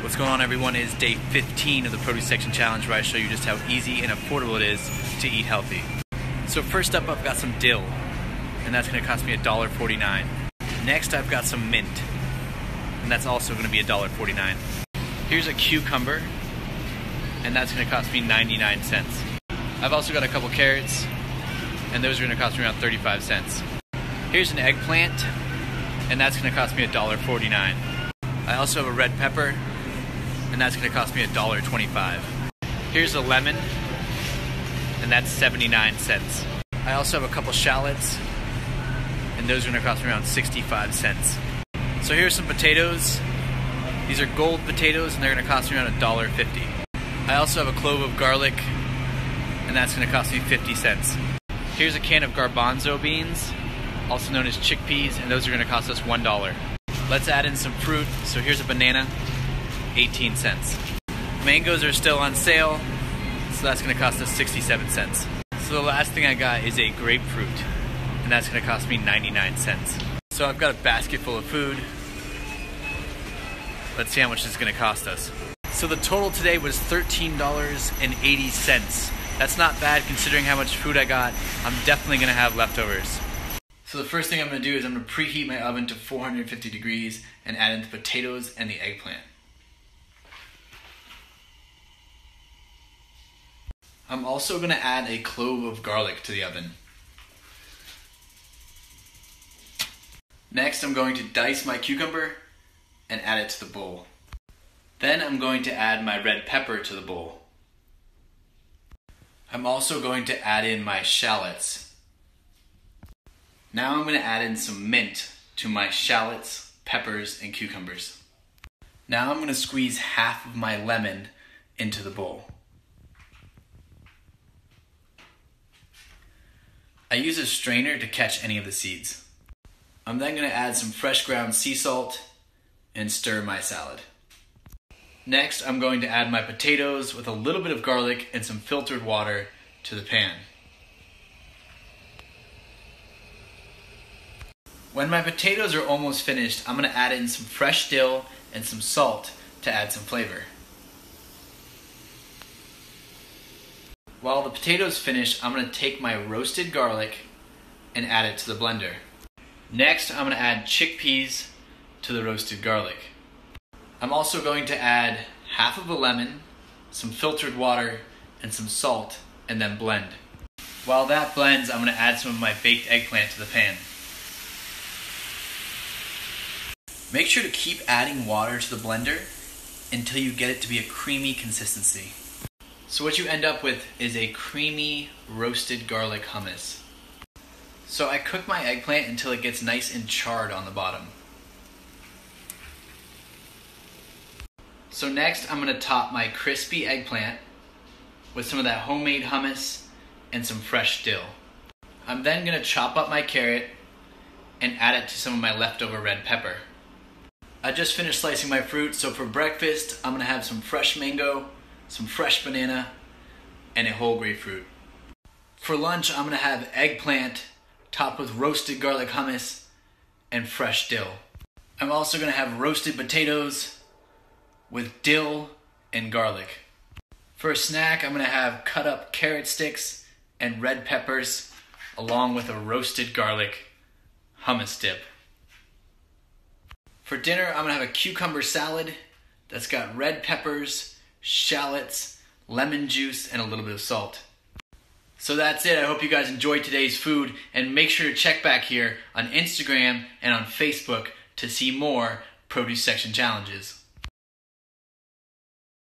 What's going on, everyone? Is day 15 of the Produce Section Challenge, where I show you just how easy and affordable it is to eat healthy. So first up, I've got some dill, and that's going to cost me $1.49. Next, I've got some mint, and that's also going to be $1.49. Here's a cucumber, and that's going to cost me 99 cents. I've also got a couple carrots, and those are going to cost me around 35 cents. Here's an eggplant, and that's going to cost me $1.49. I also have a red pepper, and that's going to cost me $1.25. Here's a lemon, and that's 79 cents. I also have a couple shallots, and those are going to cost me around 65 cents. So here's some potatoes. These are gold potatoes, and they're going to cost me around $1.50. I also have a clove of garlic, and that's going to cost me 50 cents. Here's a can of garbanzo beans, also known as chickpeas, and those are going to cost us $1. Let's add in some fruit. So here's a banana, 18 cents. Mangoes are still on sale, so that's to cost us 67 cents. So the last thing I got is a grapefruit, and that's to cost me 99 cents. So I've got a basket full of food. Let's see how much this is to cost us. So the total today was $13.80. That's not bad considering how much food I got. I'm definitely to have leftovers. So the first thing I'm to do is I'm to preheat my oven to 450 degrees and add in the potatoes and the eggplant. I'm also going to add a clove of garlic to the oven. Next, I'm going to dice my cucumber and add it to the bowl. Then I'm going to add my red pepper to the bowl. I'm also going to add in my shallots. Now I'm going to add in some mint to my shallots, peppers, and cucumbers. Now I'm going to squeeze half of my lemon into the bowl. I use a strainer to catch any of the seeds. I'm then going to add some fresh ground sea salt and stir my salad. Next, I'm going to add my potatoes with a little bit of garlic and some filtered water to the pan. When my potatoes are almost finished, I'm going to add in some fresh dill and some salt to add some flavor. While the potatoes finish, I'm going to take my roasted garlic and add it to the blender. Next, I'm going to add chickpeas to the roasted garlic. I'm also going to add half of a lemon, some filtered water, and some salt, and then blend. While that blends, I'm going to add some of my baked eggplant to the pan. Make sure to keep adding water to the blender until you get it to be a creamy consistency. So what you end up with is a creamy roasted garlic hummus. So I cook my eggplant until it gets nice and charred on the bottom. So next I'm to top my crispy eggplant with some of that homemade hummus and some fresh dill. I'm then to chop up my carrot and add it to some of my leftover red pepper. I just finished slicing my fruit, so for breakfast I'm to have some fresh mango, some fresh banana, and a whole grapefruit. For lunch I'm to have eggplant topped with roasted garlic hummus and fresh dill. I'm also to have roasted potatoes with dill and garlic. For a snack, I'm to have cut up carrot sticks and red peppers along with a roasted garlic hummus dip. For dinner, I'm to have a cucumber salad that's got red peppers, shallots, lemon juice, and a little bit of salt. So that's it. I hope you guys enjoyed today's food and make sure to check back here on Instagram and on Facebook to see more produce section challenges.